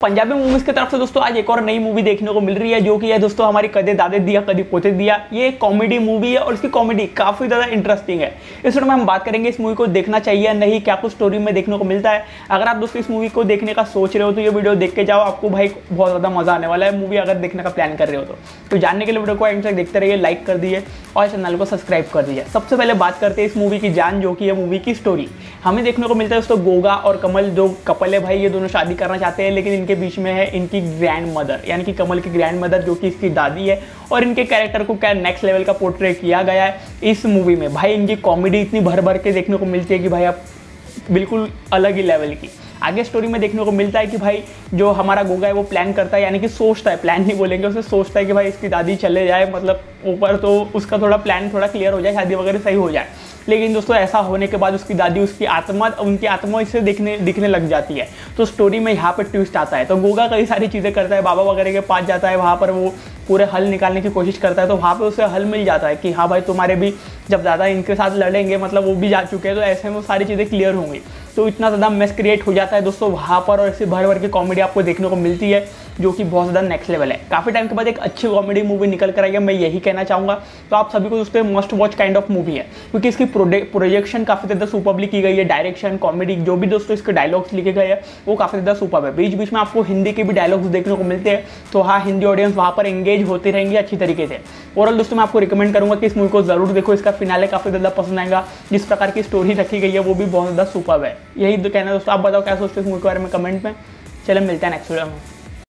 Punjabi movies की तरफ़ से दोस्तों आज एक और नई मूवी देखने को मिल रही है जो कि है दोस्तों हमारी कदे दादे दिया कदी पोते दिया। ये एक कॉमेडी मूवी है और इसकी कॉमेडी काफ़ी ज़्यादा इंटरेस्टिंग है। इस वीडियो में हम बात करेंगे इस मूवी को देखना चाहिए नहीं क्या कुछ स्टोरी में देखने को मिलता है। अगर आप दोस्तों इस मूवी को देखने का सोच रहे हो तो ये वीडियो देख के जाओ आपको भाई बहुत ज़्यादा मज़ा आने वाला है मूवी अगर देखने का प्लान कर रहे हो तो, तो जानने के लिए वीडियो को एंड तक देखते रहिए लाइक कर दिए और चैनल को सब्सक्राइब कर दिए सबसे पहले बात करते हैं इस मूवी की जान जो कि है मूवी की स्टोरी हमें देखने को मिलता है दोस्तों गोगा और कमल जो कपल है भाई ये दोनों शादी करना चाहते हैं लेकिन इनके बीच में है इनकी ग्रैंड मदर यानी कि कमल की ग्रैंड मदर जो कि इसकी दादी है, और इनके कैरेक्टर को क्या नेक्स्ट लेवल का पोर्ट्रे किया गया है इस मूवी में। भाई, इनकी कॉमेडी इतनी भर भर के देखने को मिलती है कि भाई आप बिल्कुल अलग ही लेवल की। आगे स्टोरी में देखने को मिलता है कि भाई, जो हमारा गोगा है वो प्लान करता है, यानी कि सोचता है प्लान नहीं बोलेंगे, उसे सोचता है कि भाई इसकी दादी चले जाए मतलब ऊपर तो उसका थोड़ा प्लान थोड़ा क्लियर हो जाए, शादी वगैरह सही हो जाए। लेकिन दोस्तों, ऐसा होने के बाद उसकी दादी, उसकी आत्मा, उनकी आत्मा इससे दिखने दिखने लग जाती है। तो स्टोरी में यहाँ पर ट्विस्ट आता है। तो गोगा कई सारी चीज़ें करता है, बाबा वगैरह के पास जाता है, वहाँ पर वो पूरे हल निकालने की कोशिश करता है तो वहाँ पे उसे हल मिल जाता है कि हाँ भाई, तुम्हारे भी जब दादा इनके साथ लड़ेंगे मतलब वो भी जा चुके हैं तो ऐसे में सारी चीज़ें क्लियर होंगी। तो इतना ज़्यादा मेस क्रिएट हो जाता है दोस्तों वहाँ पर और ऐसी भर भर की कॉमेडी आपको देखने को मिलती है। जो कि बहुत ज़्यादा नेक्स्ट लेवल है। काफ़ी टाइम के बाद एक अच्छी कॉमेडी मूवी निकल कर आई है, मैं यही कहना चाहूँगा। तो आप सभी को दोस्तों must watch kind of movie है, क्योंकि इसकी प्रोजेक्शन काफ़ी ज़्यादा सुपरली की गई है। डायरेक्शन कॉमेडी जो भी दोस्तों इसके डायलॉग्स लिखे गए हैं, वो काफ़ी ज़्यादा सुपर है। बीच बीच में आपको हिंदी के भी डायलॉग्स देखने को मिलते हैं तो हाँ हिंदी ऑडियंस वहाँ पर एंगेज होती रहेंगी अच्छी तरीके से। ओवरऑल दोस्तों, मैं आपको रिकमेंड करूँगा कि इस मूवी को ज़रूर देखो। इसका फिनाले काफ़ी ज़्यादा पसंद आएगा। जिस प्रकार की स्टोरी रखी गई है, वो भी बहुत ज़्यादा सुपर है। यही तो कहना दोस्तों। आप बताओ, क्या सोचते हो इस मूवी के बारे में कमेंट में? चले मिलते हैं नेक्स्ट वीडियो में।